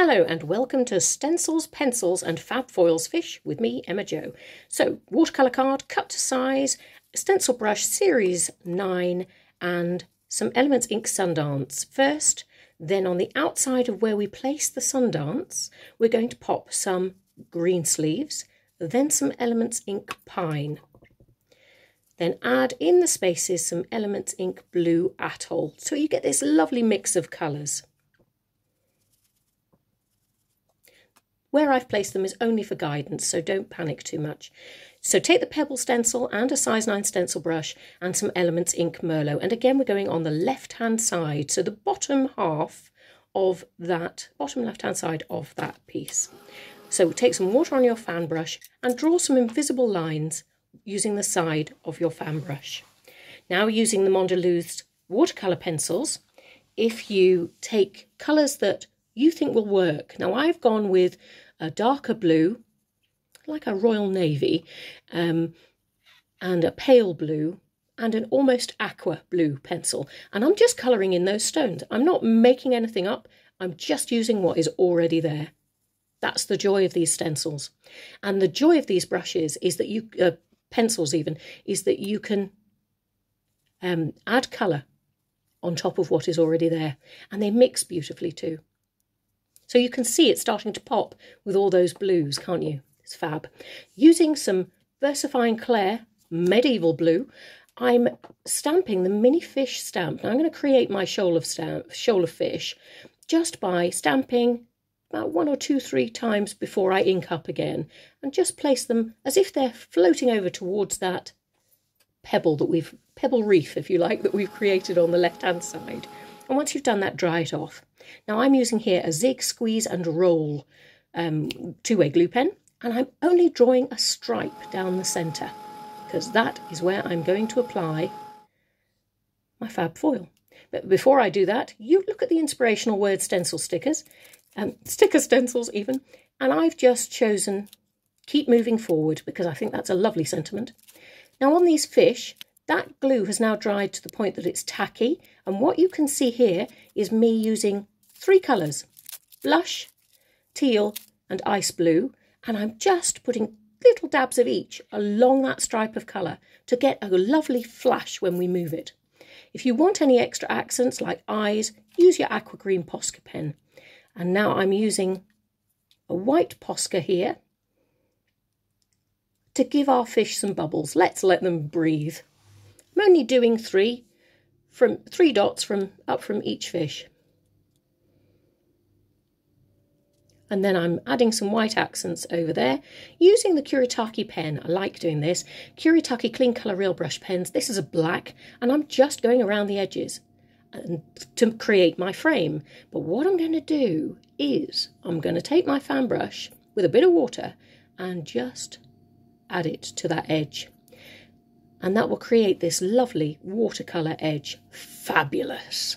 Hello and welcome to Stencils, Pencils and Fab Foils Fish with me, Emma Jo. So, watercolour card, cut to size, stencil brush series 9 and some Elements Ink Sundance. First, then on the outside of where we place the Sundance, we're going to pop some green sleeves, then some Elements Ink Pine. Then add in the spaces some Elements Ink Blue Atoll. So you get this lovely mix of colours. Where I've placed them is only for guidance, so don't panic too much. So take the Pebble stencil and a size 9 stencil brush and some Elements Ink Merlot. And again, we're going on the left-hand side, so the bottom half of that, bottom left-hand side of that piece. So take some water on your fan brush and draw some invisible lines using the side of your fan brush. Now using the Mondeluz watercolour pencils, if you take colours that you think will work. Now I've gone with a darker blue, like a Royal Navy, um, and a pale blue, and an almost aqua blue pencil. And I'm just colouring in those stones. I'm not making anything up. I'm just using what is already there. That's the joy of these stencils. And the joy of these brushes is that you, uh, pencils even, is that you can um, add colour on top of what is already there. And they mix beautifully too. So you can see it starting to pop with all those blues, can't you? It's fab. Using some VersaFine Clair Medieval Blue, I'm stamping the mini fish stamp. Now I'm going to create my shoal of, stamp, shoal of fish just by stamping about one or two, three times before I ink up again and just place them as if they're floating over towards that pebble that we've, pebble reef, if you like, that we've created on the left-hand side. And once you've done that, dry it off. Now I'm using here a Zig Squeeze and Roll um, two-way glue pen, and I'm only drawing a stripe down the centre, because that is where I'm going to apply my fab foil. But before I do that, you look at the inspirational word stencil stickers, um, sticker stencils even, and I've just chosen keep moving forward because I think that's a lovely sentiment. Now on these fish, that glue has now dried to the point that it's tacky. And what you can see here is me using three colours, blush, teal and ice blue. And I'm just putting little dabs of each along that stripe of colour to get a lovely flash when we move it. If you want any extra accents like eyes, use your aqua green Posca pen. And now I'm using a white Posca here to give our fish some bubbles. Let's let them breathe. I'm only doing three from three dots from up from each fish. And then I'm adding some white accents over there using the Kuretake pen. I like doing this. Kuretake Clean Colour Real Brush pens. This is a black and I'm just going around the edges and to create my frame. But what I'm going to do is I'm going to take my fan brush with a bit of water and just add it to that edge and that will create this lovely watercolour edge. Fabulous!